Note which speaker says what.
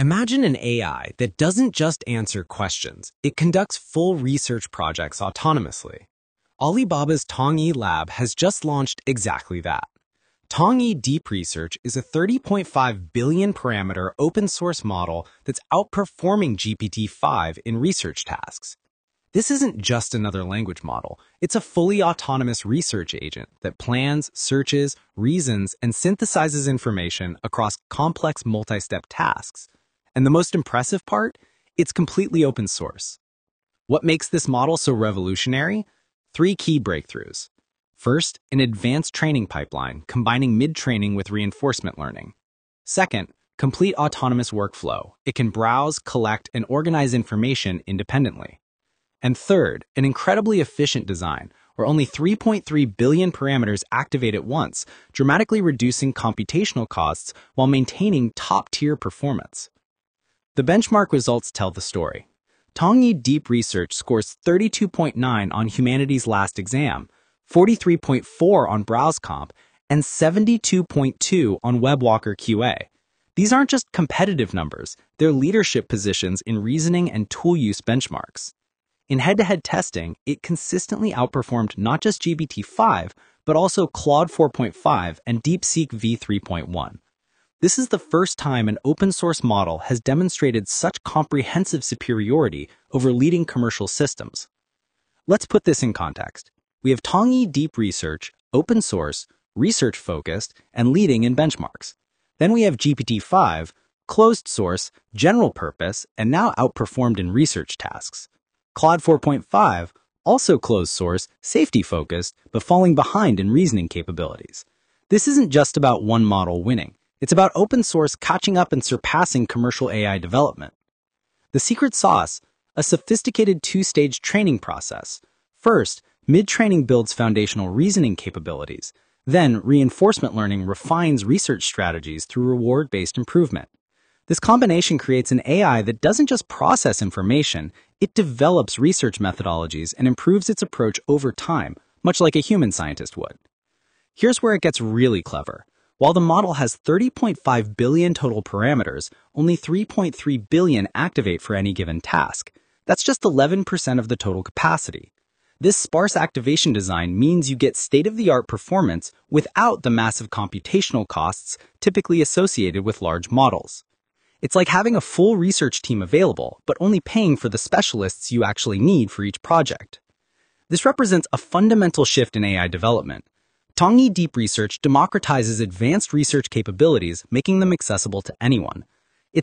Speaker 1: Imagine an AI that doesn't just answer questions, it conducts full research projects autonomously. Alibaba's Tongyi Lab has just launched exactly that. Tongyi Deep Research is a 30.5 billion parameter open source model that's outperforming GPT-5 in research tasks. This isn't just another language model. It's a fully autonomous research agent that plans, searches, reasons, and synthesizes information across complex multi-step tasks. And the most impressive part? It's completely open source. What makes this model so revolutionary? Three key breakthroughs. First, an advanced training pipeline combining mid-training with reinforcement learning. Second, complete autonomous workflow. It can browse, collect, and organize information independently. And third, an incredibly efficient design, where only 3.3 billion parameters activate at once, dramatically reducing computational costs while maintaining top-tier performance. The benchmark results tell the story. Tongyi Deep Research scores 32.9 on Humanity's Last Exam, 43.4 on BrowseComp, and 72.2 on WebWalker QA. These aren't just competitive numbers, they're leadership positions in reasoning and tool use benchmarks. In head-to-head testing, it consistently outperformed not just GPT-5, but also Claude 4.5 and DeepSeek v3.1. This is the first time an open source model has demonstrated such comprehensive superiority over leading commercial systems. Let's put this in context. We have Tongyi Deep Research, open source, research focused, and leading in benchmarks. Then we have GPT-5, closed source, general purpose, and now outperformed in research tasks. Claude 4.5, also closed source, safety focused, but falling behind in reasoning capabilities. This isn't just about one model winning. It's about open source catching up and surpassing commercial AI development. The secret sauce, a sophisticated two-stage training process. First, mid-training builds foundational reasoning capabilities. Then, reinforcement learning refines research strategies through reward-based improvement. This combination creates an AI that doesn't just process information, it develops research methodologies and improves its approach over time, much like a human scientist would. Here's where it gets really clever. While the model has 30.5 billion total parameters, only 3.3 billion activate for any given task. That's just 11% of the total capacity. This sparse activation design means you get state-of-the-art performance without the massive computational costs typically associated with large models. It's like having a full research team available, but only paying for the specialists you actually need for each project. This represents a fundamental shift in AI development. Tongyi Deep Research democratizes advanced research capabilities, making them accessible to anyone.